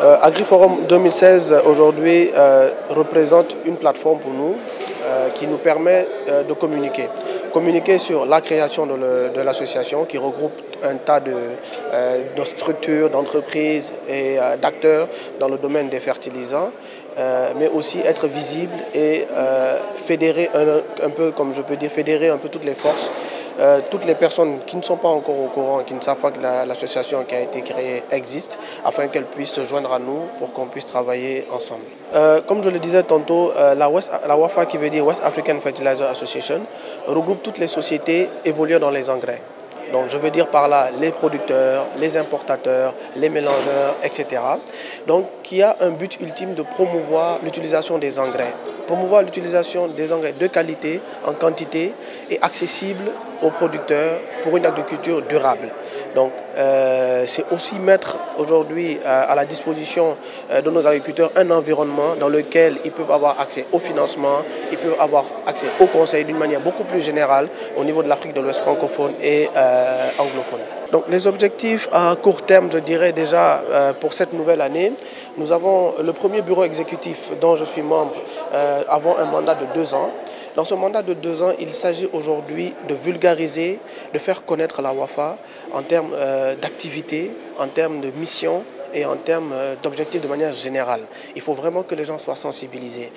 Euh, AgriForum 2016 aujourd'hui euh, représente une plateforme pour nous euh, qui nous permet de communiquer. Communiquer sur la création de l'association qui regroupe un tas de, structures, d'entreprises et d'acteurs dans le domaine des fertilisants, mais aussi être visible et fédérer un, peu, comme je peux dire, fédérer un peu toutes les forces euh, toutes les personnes qui ne sont pas encore au courant, qui ne savent pas que l'association qui a été créée existe, afin qu'elles puissent se joindre à nous pour qu'on puisse travailler ensemble. Euh, comme je le disais tantôt, euh, la, la WAFA, qui veut dire West African Fertilizer Association, regroupe toutes les sociétés évoluant dans les engrais. Donc je veux dire par là les producteurs, les importateurs, les mélangeurs, etc. Donc qui a un but ultime de promouvoir l'utilisation des engrais. Promouvoir l'utilisation des engrais de qualité, en quantité et accessible aux producteurs pour une agriculture durable. Donc euh, c'est aussi mettre aujourd'hui euh, à la disposition euh, de nos agriculteurs un environnement dans lequel ils peuvent avoir accès au financement, ils peuvent avoir accès au conseil d'une manière beaucoup plus générale au niveau de l'Afrique de l'Ouest francophone et anglophone. Donc les objectifs à court terme, je dirais déjà pour cette nouvelle année, nous avons le premier bureau exécutif dont je suis membre avant un mandat de deux ans. Dans ce mandat de deux ans, il s'agit aujourd'hui de vulgariser, de faire connaître la WAFA en termes euh, d'activité, en termes de mission et en termes euh, d'objectifs de manière générale. Il faut vraiment que les gens soient sensibilisés.